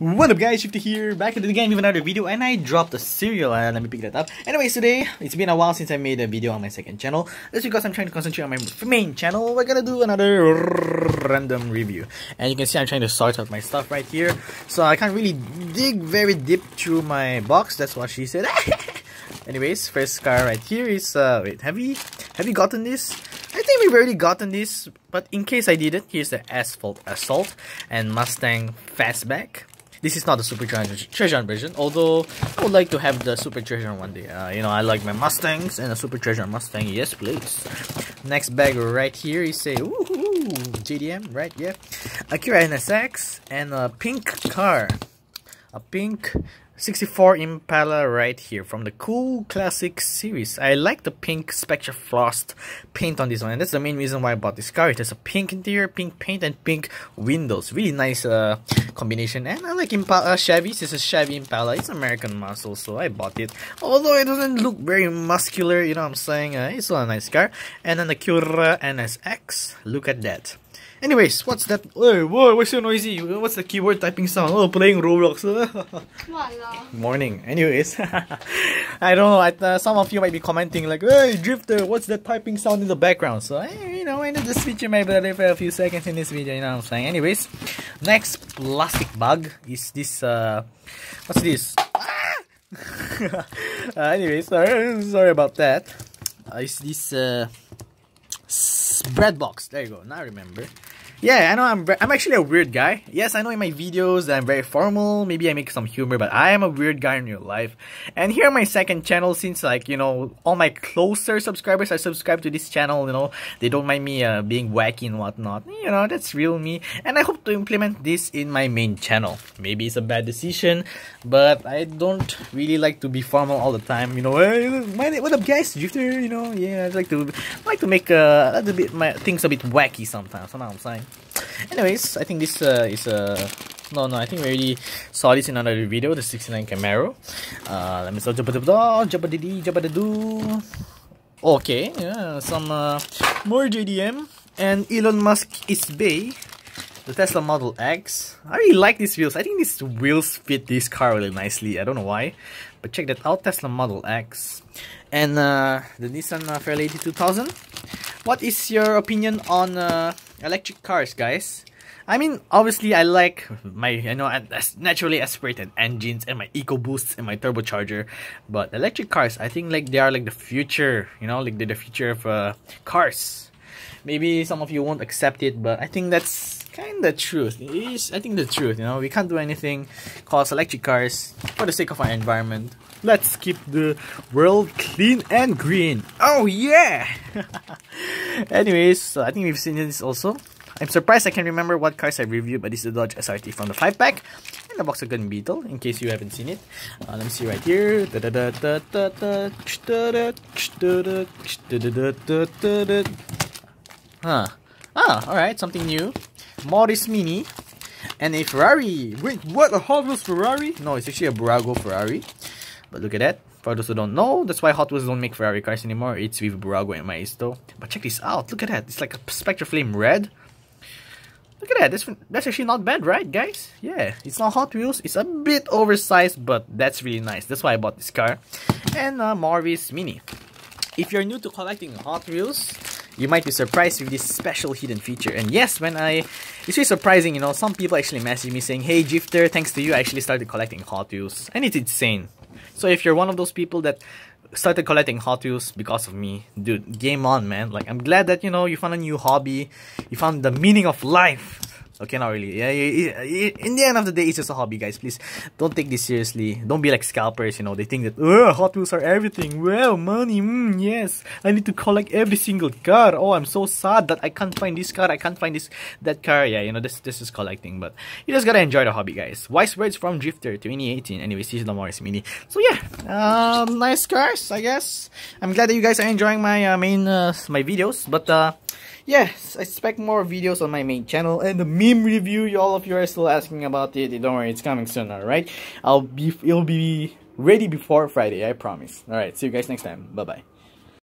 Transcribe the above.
What up guys, Shifty here, back into the game with another video and I dropped a cereal and let me pick that up. Anyways, today, it's been a while since I made a video on my second channel. That's because I'm trying to concentrate on my main channel. We're gonna do another random review. And you can see I'm trying to sort out my stuff right here. So I can't really dig very deep through my box, that's what she said. Anyways, first car right here is, uh, wait, have you, have you gotten this? I think we've already gotten this, but in case I didn't, here's the Asphalt Assault and Mustang Fastback. This is not the Super Treasure treasure version, although I would like to have the Super Treasure one day. Uh, you know, I like my Mustangs and a Super Treasure Mustang. Yes, please. Next bag right here is a woohoo, JDM, right? Yeah. Acura NSX and a pink car. A pink 64 Impala right here from the Cool Classic series. I like the pink Spectra Frost paint on this one and that's the main reason why I bought this car. It has a pink interior, pink paint and pink windows. Really nice uh, combination and I like Impala uh, Chevy. This is Chevy Impala. It's American muscle so I bought it. Although it doesn't look very muscular, you know what I'm saying. Uh, it's still a nice car. And then the Cura NSX. Look at that. Anyways, what's that? Hey, whoa, what's so noisy? What's the keyboard typing sound? Oh, playing Roblox. Morning. Anyways, I don't know. I, uh, some of you might be commenting like, "Hey, Drifter, what's that typing sound in the background?" So, you know, I know this feature may be for a few seconds in this video. You know what I'm saying? Anyways, next plastic bag is this. Uh, what's this? uh, anyways, sorry, sorry about that. Uh, is this uh, bread box? There you go. Now I remember. Yeah, I know I'm I'm actually a weird guy. Yes, I know in my videos that I'm very formal, maybe I make some humor, but I am a weird guy in real life. And here on my second channel, since like, you know, all my closer subscribers are subscribed to this channel, you know, they don't mind me uh, being wacky and whatnot. You know, that's real me. And I hope to implement this in my main channel. Maybe it's a bad decision, but I don't really like to be formal all the time. You know, hey, what up guys, Drifter, you know, yeah, I like to I like to make uh, a little bit my things a bit wacky sometimes, you know what I'm saying? Anyways, I think this uh, is a... Uh, no, no, I think we already saw this in another video, the 69 Camaro. Uh, let me start jabba Okay, yeah, some uh, more JDM. And Elon Musk is Bay. The Tesla Model X. I really like these wheels. I think these wheels fit this car really nicely. I don't know why. But check that out, Tesla Model X. And uh, the Nissan Fairlady 2000. What is your opinion on uh, electric cars, guys? I mean, obviously, I like my, you know, naturally aspirated engines and my EcoBoosts and my turbocharger. But electric cars, I think like they are like the future, you know, like they're the future of uh, cars. Maybe some of you won't accept it, but I think that's kind of truth. It is, I think the truth, you know, we can't do anything cause electric cars for the sake of our environment. Let's keep the world clean and green. Oh yeah! Anyways, so I think we've seen this also. I'm surprised I can remember what cars I reviewed, but this is the Dodge SRT from the 5-pack. And the Volkswagen Beetle, in case you haven't seen it. Uh, let me see right here. Huh. Ah, alright, something new. Morris Mini. And a Ferrari. Wait, what? A Hot Wheels Ferrari? No, it's actually a Bburago Ferrari. But look at that. For those who don't know, that's why Hot Wheels don't make Ferrari cars anymore. It's with Bburago and Maisto. But check this out. Look at that. It's like a Spectra Flame Red. Look at that. That's, that's actually not bad, right, guys? Yeah, it's not Hot Wheels. It's a bit oversized, but that's really nice. That's why I bought this car. And uh, Morris Mini. If you're new to collecting Hot Wheels, you might be surprised with this special hidden feature. And yes, when I... It's really surprising, you know, some people actually message me saying, Hey, Drifter, thanks to you, I actually started collecting Hot Wheels. And it's insane. So if you're one of those people that started collecting Hot Wheels because of me, dude, game on, man. Like, I'm glad that, you know, you found a new hobby. You found the meaning of life. Okay, not really. Yeah, in the end of the day, it's just a hobby, guys. Please don't take this seriously. Don't be like scalpers. You know, they think that oh, Hot Wheels are everything. Well, money. Mm, yes, I need to collect every single car. Oh, I'm so sad that I can't find this car. I can't find this that car. Yeah, you know, this this is collecting, but you just gotta enjoy the hobby, guys. Wise words from Drifter 2018. Anyways, this is Morris Mini. So yeah, um, nice cars, I guess. I'm glad that you guys are enjoying my uh, main uh, my videos, but uh yes, I expect more videos on my main channel and the meme review. You all of you are still asking about it. Don't worry, it's coming soon. All right, I'll be. It'll be ready before Friday. I promise. All right, see you guys next time. Bye bye.